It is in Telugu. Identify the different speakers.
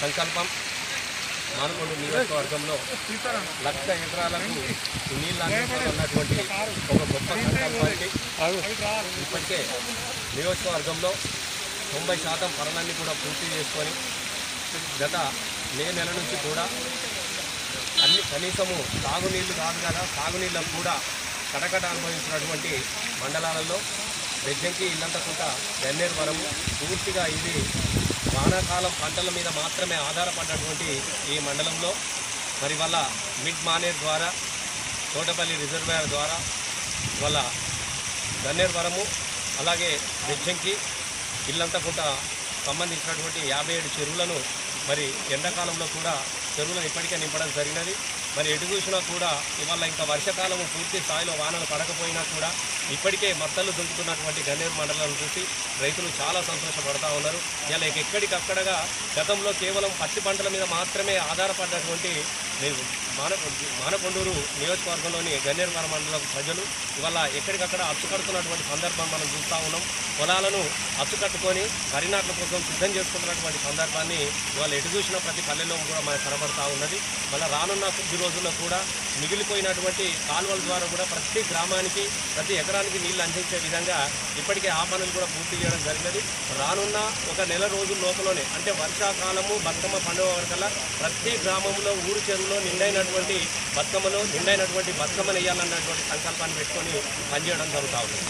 Speaker 1: సంకల్పం. మానకొండ నియోజకవర్గంలో లక్ష ఎకరాలకు నీళ్ళు అందించాలన్నటువంటి ఒక గొప్ప సంకల్పానికి ఇప్పటికే నియోజకవర్గంలో తొంభై శాతం పనులన్నీ కూడా పూర్తి చేసుకొని గత మే నెల నుంచి కూడా కనీసము తాగునీళ్ళు కాదు కదా తాగునీళ్ళకు కూడా కటకట అనుభవించినటువంటి మండలాలలో బెజ్జంకి ఇల్లంతకుంట గన్నేరు వరము. పూర్తిగా ఇది వానాకాలం పంటల మీద మాత్రమే ఆధారపడినటువంటి ఈ మండలంలో. మరి వల్ల మిడ్ మానేర్ ద్వారా తోటపల్లి రిజర్వేర్ ద్వారా వల్ల గన్నేరు వరము అలాగే బెజ్జంకి ఇల్లంతకుంట సంబంధించినటువంటి యాభై ఏడు చెరువులను మరి ఎండాకాలంలో కూడా చెరువులను ఇప్పటికే నింపడం జరిగినది. మరి ఎటు చూసినా కూడా ఇవాళ ఇంకా వర్షాకాలం పూర్తి స్థాయిలో వానలు పడకపోయినా కూడా ఇప్పటికే మత్తలు దుంకుతున్నటువంటి గన్నేరు మండలాన్ని చూసి రైతులు చాలా సంతోషపడతా ఉన్నారు. ఇలా ఎక్కడికక్కడగా గతంలో కేవలం పత్తి పంటల మీద మాత్రమే ఆధారపడినటువంటి మేము మాన మానకొండూరు నియోజకవర్గంలోని గన్నేరు మండలం ప్రజలు ఇవాళ ఎక్కడికక్కడ అచ్చుకడుతున్నటువంటి సందర్భం మనం చూస్తూ ఉన్నాం. పొలాలను అచ్చుకట్టుకొని వరి నాట్ల కోసం సిద్ధం చేసుకుంటున్నటువంటి సందర్భాన్ని ఇవాళ ఎటు చూసిన ప్రతి పల్లెల్లో కూడా మనకు కనబడతా ఉన్నది. మళ్ళీ రానున్న కొద్ది రోజుల్లో కూడా మిగిలిపోయినటువంటి కాలువల ద్వారా కూడా ప్రతి గ్రామానికి ప్రతి ఎకరానికి నీళ్ళు అందించే విధంగా ఇప్పటికే ఆ పనులు కూడా పూర్తి చేయడం జరిగినది. రానున్న ఒక నెల రోజుల లోపలనే అంటే వర్షాకాలము బతుకమ్మ పండుగ వరకల్లా ప్రతి గ్రామంలో ఊరు రాష్ట్రంలో నిండైనటువంటి బతుకమ్మను నిండైనటువంటి బతుకమ్మ నెయ్యాలన్నటువంటి సంకల్పాన్ని పెట్టుకొని పనిచేయడం జరుగుతూ ఉంది.